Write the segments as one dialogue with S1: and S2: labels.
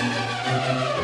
S1: Música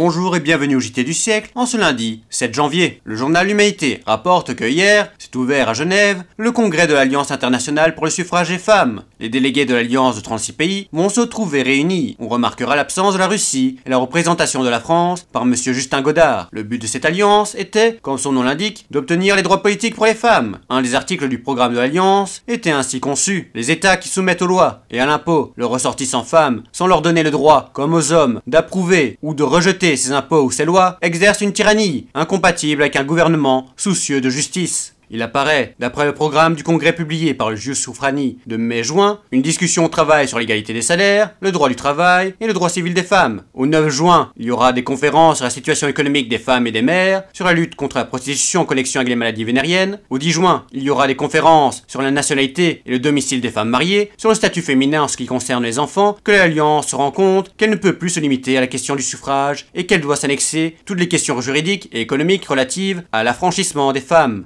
S1: Bonjour et bienvenue au JT du siècle. En ce lundi 7 janvier, le journal L'Humanité rapporte que hier s'est ouvert à Genève le congrès de l'Alliance internationale pour le suffrage des femmes. Les délégués de l'Alliance de 36 pays vont se trouver réunis. On remarquera l'absence de la Russie et la représentation de la France par M. Justin Godard. Le but de cette alliance était, comme son nom l'indique, d'obtenir les droits politiques pour les femmes. Un des articles du programme de l'Alliance était ainsi conçu. Les États qui soumettent aux lois et à l'impôt le ressortissant femmes sans leur donner le droit, comme aux hommes, d'approuver ou de rejeter ses impôts ou ses lois, exerce une tyrannie, incompatible avec un gouvernement soucieux de justice. Il apparaît, d'après le programme du congrès publié par le Jus Soufrani de mai-juin, une discussion au travail sur l'égalité des salaires, le droit du travail et le droit civil des femmes. Au 9 juin, il y aura des conférences sur la situation économique des femmes et des mères, sur la lutte contre la prostitution en connexion avec les maladies vénériennes. Au 10 juin, il y aura des conférences sur la nationalité et le domicile des femmes mariées, sur le statut féminin en ce qui concerne les enfants, que l'Alliance se rend compte qu'elle ne peut plus se limiter à la question du suffrage et qu'elle doit s'annexer toutes les questions juridiques et économiques relatives à l'affranchissement des femmes.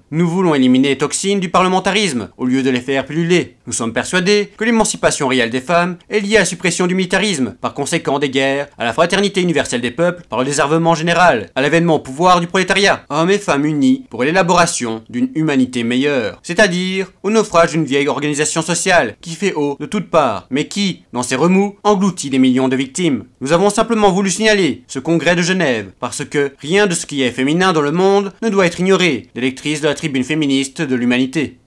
S1: Éliminer les toxines du parlementarisme, au lieu de les faire pulluler. Nous sommes persuadés que l'émancipation réelle des femmes est liée à la suppression du militarisme, par conséquent des guerres, à la fraternité universelle des peuples, par le désarmement général, à l'avènement au pouvoir du prolétariat, hommes et femmes unis pour l'élaboration d'une humanité meilleure, c'est-à-dire au naufrage d'une vieille organisation sociale qui fait haut de toutes parts, mais qui, dans ses remous, engloutit des millions de victimes. Nous avons simplement voulu signaler ce congrès de Genève, parce que rien de ce qui est féminin dans le monde ne doit être ignoré, des lectrices de la tribune féministe de l'humanité.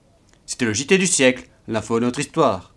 S1: C'était le JT du siècle, l'info de notre histoire.